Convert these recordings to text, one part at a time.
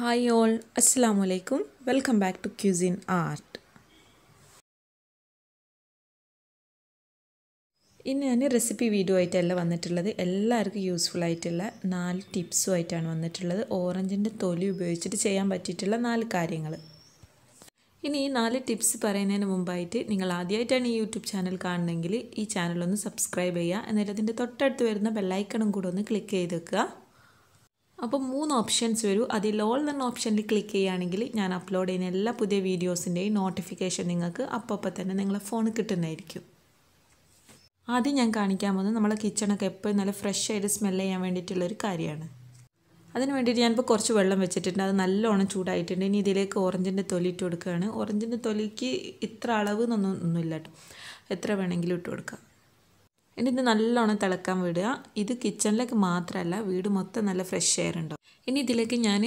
Hi all അസ്സാം വലൈക്കും welcome back to cuisine art ഇന്ന് ഞാൻ റെസിപ്പി വീഡിയോ ആയിട്ടല്ല വന്നിട്ടുള്ളത്. എല്ലാവർക്കും യൂസ്ഫുൾ ആയിട്ടുള്ള നാല് ടിപ്സും ആയിട്ടാണ് വന്നിട്ടുള്ളത്. ഓറഞ്ചിന്റെ തൊലി ഉപയോഗിച്ചിട്ട് ചെയ്യാൻ പറ്റിയിട്ടുള്ള നാല് കാര്യങ്ങൾ ഇനി ഈ നാല് ടിപ്സ് പറയുന്നതിന് മുമ്പായിട്ട് നിങ്ങൾ ആദ്യമായിട്ടാണ് ഈ യൂട്യൂബ് ചാനൽ കാണുന്നതെങ്കിൽ ഈ ചാനലൊന്ന് സബ്സ്ക്രൈബ് ചെയ്യുക. എന്നിട്ട് അതിന്റെ തൊട്ടടുത്ത് വരുന്ന ബെല്ലൈക്കണും കൂടെ ഒന്ന് ക്ലിക്ക് ചെയ്ത് വെക്കുക. അപ്പോൾ മൂന്ന് ഓപ്ഷൻസ് വരും. അതിൽ ഓൾ എന്ന ഓപ്ഷനിൽ ക്ലിക്ക് ചെയ്യുകയാണെങ്കിൽ ഞാൻ അപ്ലോഡ് ചെയ്യുന്ന എല്ലാ പുതിയ വീഡിയോസിന്റെയും നോട്ടിഫിക്കേഷൻ നിങ്ങൾക്ക് അപ്പോൾ തന്നെ നിങ്ങളെ ഫോണിൽ കിട്ടുന്നതായിരിക്കും. ആദ്യം ഞാൻ കാണിക്കാൻ പോകുന്നത് നമ്മളെ കിച്ചണൊക്കെ എപ്പോഴും നല്ല ഫ്രഷ് ആയിട്ട് സ്മെല്ല് ചെയ്യാൻ വേണ്ടിയിട്ടുള്ളൊരു കാര്യമാണ്. അതിന് വേണ്ടിയിട്ട് ഞാനിപ്പോൾ കുറച്ച് വെള്ളം വെച്ചിട്ടുണ്ട്. അത് നല്ലോണം ചൂടായിട്ടുണ്ട്. ഇനി ഇതിലേക്ക് ഓറഞ്ചിന്റെ തൊലി ഇട്ട് കൊടുക്കുകയാണ്. ഓറഞ്ചിന്റെ തൊലിക്ക് ഇത്ര അളവ് എന്നൊന്നും ഒന്നുമില്ല കേട്ടോ. എത്ര വേണമെങ്കിലും ഇട്ട് കൊടുക്കാം. ഇനി ഇത് നല്ലോണം തിളക്കാൻ വിടുക. ഇത് കിച്ചണിലേക്ക് മാത്രമല്ല വീട് മൊത്തം നല്ല ഫ്രഷ് എയർ ഉണ്ടാവും ഇനി ഇതിലേക്ക് ഞാൻ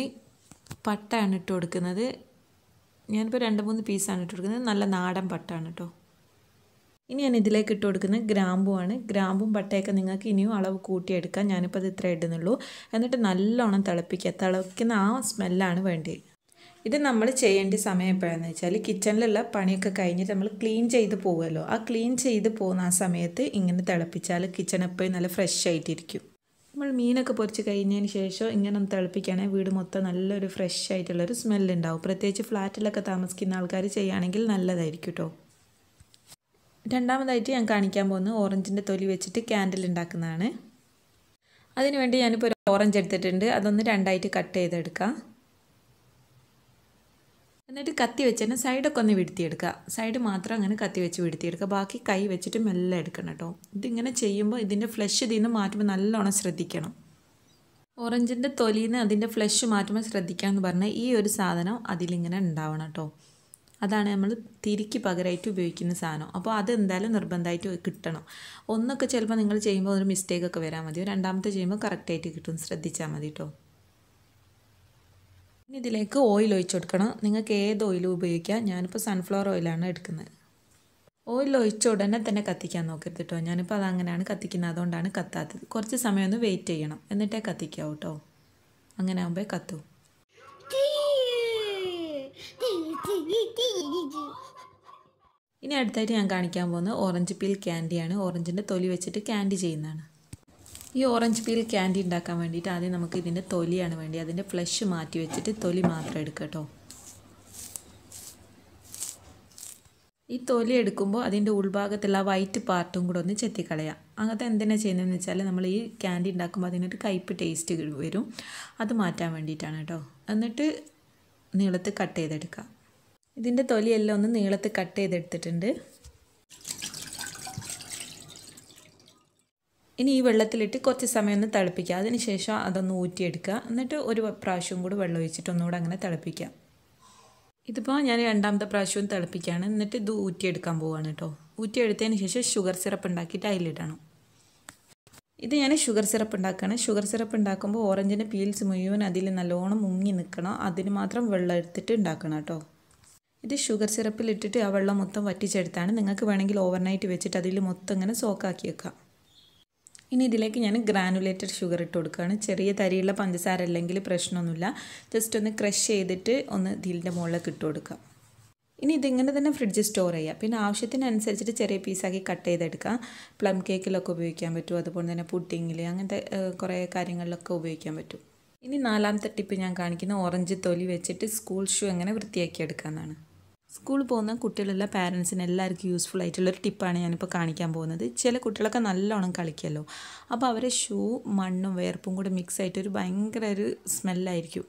പട്ടയാണ് ഇട്ട് കൊടുക്കുന്നത്. ഞാനിപ്പോൾ രണ്ട് മൂന്ന് പീസാണ് ഇട്ട് കൊടുക്കുന്നത്. നല്ല നാടൻ പട്ടാണ് കേട്ടോ ഇനി ഞാൻ ഇതിലേക്ക് ഇട്ട് കൊടുക്കുന്നത് ഗ്രാമ്പുമാണ് ഗ്രാമ്പും പട്ടയൊക്കെ നിങ്ങൾക്ക് ഇനിയും അളവ് കൂട്ടിയെടുക്കാം ഞാനിപ്പോൾ അത് ഇത്ര ഇടുന്നുള്ളൂ. എന്നിട്ട് നല്ലോണം തിളപ്പിക്കുക. തിളക്കുന്ന ആ സ്മെല്ലാണ് വേണ്ടത്. ഇത് നമ്മൾ ചെയ്യേണ്ട സമയം എപ്പോഴാണെന്ന് വെച്ചാൽ കിച്ചണിലുള്ള പണിയൊക്കെ കഴിഞ്ഞിട്ട് നമ്മൾ ക്ലീൻ ചെയ്ത് പോകുമല്ലോ ആ ക്ലീൻ ചെയ്ത് പോകുന്ന ആ സമയത്ത് ഇങ്ങനെ തിളപ്പിച്ചാൽ കിച്ചൺ എപ്പോഴും നല്ല ഫ്രഷ് ആയിട്ടിരിക്കും. നമ്മൾ മീനൊക്കെ പൊരിച്ച് കഴിഞ്ഞതിന് ശേഷം ഇങ്ങനെ ഒന്ന് തിളപ്പിക്കുകയാണെങ്കിൽ വീട് മൊത്തം നല്ലൊരു ഫ്രഷ് ആയിട്ടുള്ളൊരു സ്മെല്ലുണ്ടാവും പ്രത്യേകിച്ച് ഫ്ലാറ്റിലൊക്കെ താമസിക്കുന്ന ആൾക്കാർ ചെയ്യുകയാണെങ്കിൽ നല്ലതായിരിക്കും കേട്ടോ രണ്ടാമതായിട്ട് ഞാൻ കാണിക്കാൻ പോകുന്നത് ഓറഞ്ചിന്റെ തൊലി വെച്ചിട്ട് ക്യാൻഡിൽ ഉണ്ടാക്കുന്നതാണ്. അതിനുവേണ്ടി ഞാനിപ്പോൾ ഒരു ഓറഞ്ച് എടുത്തിട്ടുണ്ട്. അതൊന്ന് രണ്ടായിട്ട് കട്ട് ചെയ്തെടുക്കാം. എന്നിട്ട് കത്തി വെച്ച് തന്നെ സൈഡൊക്കെ ഒന്ന് വിടുത്തിയെടുക്കുക. സൈഡ് മാത്രം അങ്ങനെ കത്തി വെച്ച് വിടുത്തിയെടുക്കുക. ബാക്കി കൈ വെച്ചിട്ട് മെല്ലെ എടുക്കണം കേട്ടോ. ഇതിങ്ങനെ ചെയ്യുമ്പോൾ ഇതിന്റെ ഫ്ലഷ് ഇതിൽ നിന്ന് മാറ്റുമ്പോൾ നല്ലോണം ശ്രദ്ധിക്കണം. ഓറഞ്ചിന്റെ തൊലിയിൽ നിന്ന് അതിന്റെ ഫ്ലഷ് മാറ്റുമ്പോൾ ശ്രദ്ധിക്കുക എന്ന് പറഞ്ഞാൽ ഈ ഒരു സാധനം അതിലിങ്ങനെ ഉണ്ടാവണം കേട്ടോ. അതാണ് നമ്മൾ തിരിക്ക് പകരമായിട്ട് ഉപയോഗിക്കുന്ന സാധനം. അപ്പോൾ അത് എന്തായാലും നിർബന്ധമായിട്ട് കിട്ടണം. ഒന്നൊക്കെ ചിലപ്പോൾ നിങ്ങൾ ചെയ്യുമ്പോൾ ഒരു മിസ്റ്റേക്കൊക്കെ വരാൻ മതി. രണ്ടാമത്തെ ചെയ്യുമ്പോൾ കറക്റ്റായിട്ട് കിട്ടും. ശ്രദ്ധിച്ചാൽ മതി കേട്ടോ. ഇനി ഇതിലേക്ക് ഓയിൽ ഒഴിച്ചു കൊടുക്കണം. നിങ്ങൾക്ക് ഏത് ഓയിലും ഉപയോഗിക്കാം? ഞാനിപ്പോൾ സൺഫ്ലവർ ഓയിലാണ് എടുക്കുന്നത്. ഓയിൽ ഒഴിച്ച ഉടനെ തന്നെ കത്തിക്കാൻ നോക്കരുത് കേട്ടോ ഞാനിപ്പോൾ അതങ്ങനെയാണ് കത്തിക്കുന്നത്. അതുകൊണ്ടാണ് കത്താത്തത്. കുറച്ച് സമയം ഒന്ന് വെയിറ്റ് ചെയ്യണം. എന്നിട്ടേ കത്തിക്കാവൂ കേട്ടോ അങ്ങനെ ആകുമ്പോൾ കത്തു. ഇനി അടുത്തായിട്ട് ഞാൻ കാണിക്കാൻ പോകുന്നത് ഓറഞ്ച് പീൽ ക്യാൻഡിയാണ് ഓറഞ്ചിന്റെ തൊലി വെച്ചിട്ട് ക്യാൻഡി ചെയ്യുന്നതാണ്. ഈ ഓറഞ്ച് പീൽ ക്യാൻഡി ഉണ്ടാക്കാൻ വേണ്ടിയിട്ട് ആദ്യം നമുക്ക് ഇതിന്റെ തൊലിയാണ് വേണ്ടി അതിന്റെ ഫ്ലഷ് മാറ്റി വെച്ചിട്ട് തൊലി മാത്രം എടുക്കുക ഈ തൊലി എടുക്കുമ്പോൾ അതിന്റെ ഉൾഭാഗത്തുള്ള ആ വൈറ്റ് പാർട്ടും കൂടെ ഒന്ന് ചെത്തിക്കളയാം. അങ്ങനത്തെ എന്തിനാണ് ചെയ്യുന്നതെന്ന് വെച്ചാൽ നമ്മൾ ഈ ക്യാൻഡി ഉണ്ടാക്കുമ്പോൾ അതിനൊരു കയ്പ്പ് ടേസ്റ്റ് വരും. അത് മാറ്റാൻ വേണ്ടിയിട്ടാണ് കേട്ടോ എന്നിട്ട് നീളത്ത് കട്ട് ചെയ്തെടുക്കുക. ഇതിന്റെ തൊലിയെല്ലാം ഒന്ന് നീളത്ത് കട്ട് ചെയ്തെടുത്തിട്ടുണ്ട്. ഇനി ഈ വെള്ളത്തിലിട്ട് കുറച്ച് സമയം ഒന്ന് തിളപ്പിക്കുക. അതിനുശേഷം അതൊന്ന് ഊറ്റിയെടുക്കുക. എന്നിട്ട് ഒരു പ്രാവശ്യം കൂടി വെള്ളം ഒഴിച്ചിട്ട് ഒന്നുകൂടെ അങ്ങനെ തിളപ്പിക്കുക. ഇതിപ്പോൾ ഞാൻ രണ്ടാമത്തെ പ്രാവശ്യവും തിളപ്പിക്കുകയാണ്. എന്നിട്ട് ഇത് ഊറ്റിയെടുക്കാൻ പോവുകയാണ് കേട്ടോ. ഊറ്റിയെടുത്തതിന് ശേഷം ഷുഗർ സിറപ്പ് ഉണ്ടാക്കിയിട്ട് അതിലിടണം. ഇത് ഞാൻ ഷുഗർ സിറപ്പ് ഉണ്ടാക്കുകയാണ്. ഷുഗർ സിറപ്പ് ഉണ്ടാക്കുമ്പോൾ ഓറഞ്ചിന്റെ പീൽസ് മുഴുവൻ അതിൽ നല്ലോണം മുങ്ങി നിൽക്കണം. അതിന് മാത്രം വെള്ളം എടുത്തിട്ട് ഉണ്ടാക്കണം കേട്ടോ. ഇത് ഷുഗർ സിറപ്പിലിട്ടിട്ട് ആ വെള്ളം മൊത്തം വറ്റിച്ചെടുത്താണ്. നിങ്ങൾക്ക് വേണമെങ്കിൽ ഓവർനൈറ്റ് വെച്ചിട്ട് അതിൽ മൊത്തം ഇങ്ങനെ സോക്കാക്കി വെക്കാം. ഇനി ഇതിലേക്ക് ഞാൻ ഗ്രാനുലേറ്റഡ് ഷുഗർ ഇട്ട് കൊടുക്കുകയാണ്. ചെറിയ തരിയുള്ള പഞ്ചസാര അല്ലെങ്കിൽ പ്രശ്നമൊന്നുമില്ല. ജസ്റ്റ് ഒന്ന് ക്രഷ് ചെയ്തിട്ട് ഒന്ന് ഇതിന്റെ മുകളിലേക്ക് ഇട്ട് കൊടുക്കുക. ഇനി ഇതിങ്ങനെ തന്നെ ഫ്രിഡ്ജ് സ്റ്റോർ ചെയ്യുക. പിന്നെ ആവശ്യത്തിനനുസരിച്ചിട്ട് ചെറിയ പീസാക്കി കട്ട് ചെയ്തെടുക്കാം പ്ലം കേക്കിലൊക്കെ ഉപയോഗിക്കാൻ പറ്റും. അതുപോലെ തന്നെ പുഡിങ്ങിൽ അങ്ങനത്തെ കുറേ കാര്യങ്ങളിലൊക്കെ ഉപയോഗിക്കാൻ പറ്റും. ഇനി നാലാമത്തെ ടിപ്പ് ഞാൻ കാണിക്കുന്ന ഓറഞ്ച് തൊലി വെച്ചിട്ട് സ്കൂൾ ഷൂ എങ്ങനെ വൃത്തിയാക്കി എടുക്കാമെന്നാണ് സ്കൂളിൽ പോകുന്ന കുട്ടികളുള്ള പാരൻസിന് എല്ലാവർക്കും യൂസ്ഫുൾ ആയിട്ടുള്ളൊരു ടിപ്പാണ് ഞാനിപ്പോൾ കാണിക്കാൻ പോകുന്നത്. ചില കുട്ടികളൊക്കെ നല്ലോണം കളിക്കുമല്ലോ അപ്പോൾ അവരെ ഷൂ മണ്ണും വേർപ്പും കൂടെ മിക്സ് ആയിട്ട് ഒരു ഭയങ്കര ഒരു സ്മെല്ലായിരിക്കും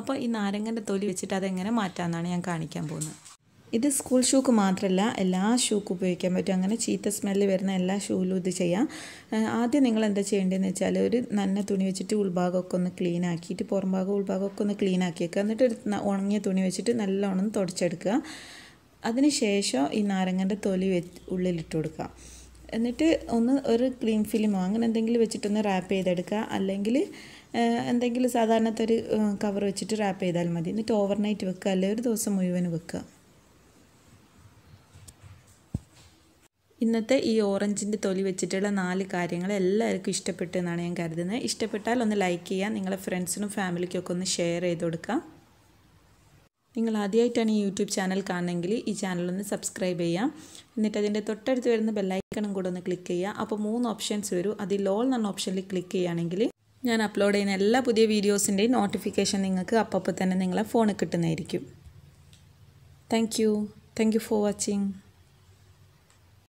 അപ്പോൾ ഈ നാരങ്ങന്റെ തൊലി വെച്ചിട്ട് അതെങ്ങനെ മാറ്റാമെന്നാണ് ഞാൻ കാണിക്കാൻ പോകുന്നത്. ഇത് സ്കൂൾ ഷൂക്ക് മാത്രമല്ല എല്ലാ ഷൂക്കും ഉപയോഗിക്കാൻ പറ്റും. അങ്ങനെ ചീത്ത സ്മെല്ല് വരുന്ന എല്ലാ ഷൂയിലും ഇത് ചെയ്യാം. ആദ്യം നിങ്ങൾ എന്താ ചെയ്യേണ്ടതെന്ന് വെച്ചാൽ ഒരു നന്ന തുണി വെച്ചിട്ട് ഉൾഭാഗമൊക്കെ ഒന്ന് ക്ലീൻ ആക്കിയിട്ട് പുറം ഭാഗം ഉൾഭാഗമൊക്കെ ഒന്ന് ക്ലീൻ ആക്കി വെക്കുക എന്നിട്ട് ഒരു ഉണങ്ങിയ തുണി വെച്ചിട്ട് നല്ലോണം തുടച്ചെടുക്കുക. അതിന് ശേഷം ഈ നാരങ്ങന്റെ തൊലി വെ ഉള്ളിലിട്ട് കൊടുക്കുക. എന്നിട്ട് ഒന്ന് ഒരു ക്ലീൻ ഫിലിമോ അങ്ങനെ എന്തെങ്കിലും വെച്ചിട്ടൊന്ന് റാപ്പ് ചെയ്തെടുക്കുക. അല്ലെങ്കിൽ എന്തെങ്കിലും സാധാരണത്തെ ഒരു കവർ വെച്ചിട്ട് റാപ്പ് ചെയ്താൽ മതി. എന്നിട്ട് ഓവർനൈറ്റ് വെക്കുക. അല്ലെങ്കിൽ ഒരു ദിവസം മുഴുവൻ വെക്കുക. ഇന്നത്തെ ഈ ഓറഞ്ചിന്റെ തൊലി വെച്ചിട്ടുള്ള നാല് കാര്യങ്ങൾ എല്ലാവർക്കും ഇഷ്ടപ്പെട്ടു എന്നാണ് ഞാൻ കരുതുന്നത്. ഇഷ്ടപ്പെട്ടാൽ ഒന്ന് ലൈക്ക് ചെയ്യുക നിങ്ങളെ ഫ്രണ്ട്സിനും ഫാമിലിക്കൊക്കെ ഒന്ന് ഷെയർ ചെയ്ത് കൊടുക്കാം നിങ്ങൾ ആദ്യമായിട്ടാണ് ഈ യൂട്യൂബ് ചാനൽ കാണുന്നതെങ്കിൽ ഈ ചാനലൊന്ന് സബ്സ്ക്രൈബ് ചെയ്യാം എന്നിട്ട് അതിന്റെ തൊട്ടടുത്ത് വരുന്ന ബെല്ലൈക്കണും കൂടെ ഒന്ന് ക്ലിക്ക് ചെയ്യുക. അപ്പോൾ മൂന്ന് ഓപ്ഷൻസ് വരും. അതിൽ ഓൾ എന്ന ഓപ്ഷനിൽ ക്ലിക്ക് ചെയ്യുകയാണെങ്കിൽ ഞാൻ അപ്ലോഡ് ചെയ്യുന്ന എല്ലാ പുതിയ വീഡിയോസിന്റെയും നോട്ടിഫിക്കേഷൻ നിങ്ങൾക്ക് അപ്പപ്പോൾ തന്നെ നിങ്ങളെ ഫോണിൽ കിട്ടുന്നതായിരിക്കും. Thank you for watching